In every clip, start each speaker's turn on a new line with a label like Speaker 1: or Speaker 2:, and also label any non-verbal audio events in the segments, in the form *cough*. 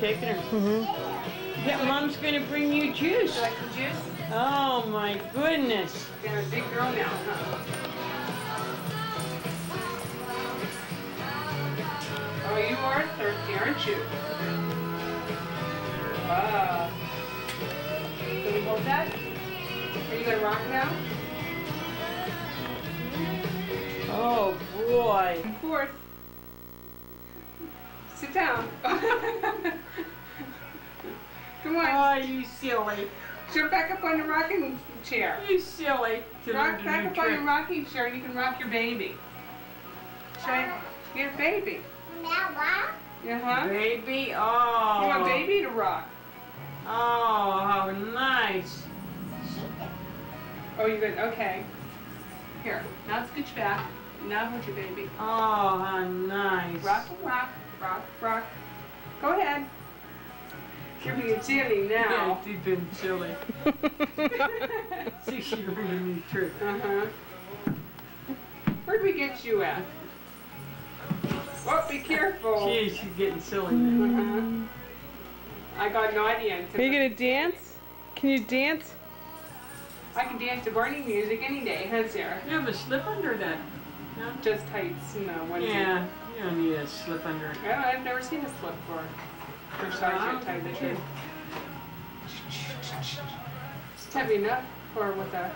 Speaker 1: taking her?
Speaker 2: Mm-hmm.
Speaker 1: Yeah, mom's gonna bring you juice.
Speaker 3: You like some juice?
Speaker 1: Oh my goodness.
Speaker 3: You're a big girl now, huh? Oh, you are thirsty, aren't you? Wow. Can we hold that? Are you gonna rock now?
Speaker 1: Oh boy.
Speaker 3: Fourth. Sit down. *laughs* Come on,
Speaker 1: Oh, you silly.
Speaker 3: jump back up on the rocking chair.
Speaker 1: You silly. To
Speaker 3: Rock back
Speaker 1: new
Speaker 3: up on
Speaker 1: trick.
Speaker 3: your rocking chair and you can rock your baby. Show you your baby. Uh-huh.
Speaker 1: Baby, Oh.
Speaker 3: You
Speaker 1: oh.
Speaker 3: want baby to rock.
Speaker 1: Oh, how nice.
Speaker 3: Oh, you good? Okay. Here, now scooch back. Now hold your baby.
Speaker 1: Oh, how nice.
Speaker 3: Rock and rock, rock, rock. Go ahead. You're being silly
Speaker 1: Yeah,
Speaker 3: now.
Speaker 1: she's been silly. See, she learned a new trick.
Speaker 3: Uh-huh. Where'd we get you at? Oh, be careful.
Speaker 1: Gee, she's getting silly now.
Speaker 3: Uh-huh. I got naughty and
Speaker 2: Are you gonna dance? Can you dance?
Speaker 3: I can dance to Barney music any day, huh, Sarah?
Speaker 1: You have a slip under that. No?
Speaker 3: Just tights, no onesie.
Speaker 1: Yeah, you don't need a slip under it.
Speaker 3: Oh, I've never seen a slip for for this year. It's heavy enough for with a.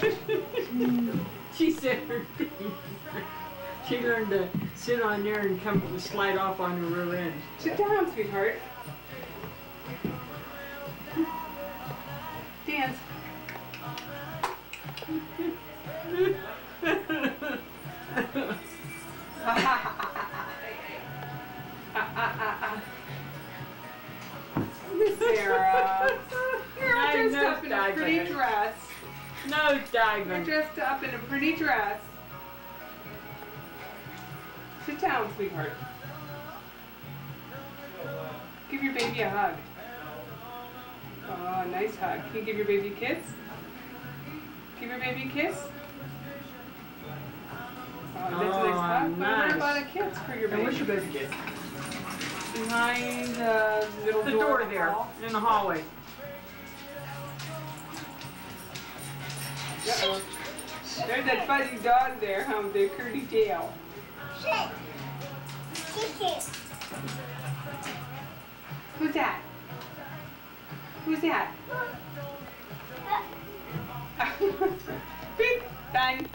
Speaker 3: *laughs*
Speaker 1: She said her *laughs* she learned to sit on there and come slide off on her rear end.
Speaker 3: Sit down, sweetheart. Dance. *laughs* Sarah, you're all dressed up in a pretty
Speaker 1: diving.
Speaker 3: dress.
Speaker 1: No
Speaker 3: You're dressed up in a pretty dress. Sit down, sweetheart. Give your baby a hug. Oh, nice hug. Can you give your baby a kiss? Give your baby a kiss. Nice. What about a kiss for your
Speaker 1: And where's your baby kid?
Speaker 3: Behind uh, the little
Speaker 1: The
Speaker 3: door,
Speaker 1: door there,
Speaker 3: hall.
Speaker 1: in the hallway.
Speaker 3: Uh-oh. There's that fuzzy dog there, huh, with the curly tail. Who's that? Who's that? *laughs* Beep, bang.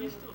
Speaker 1: You still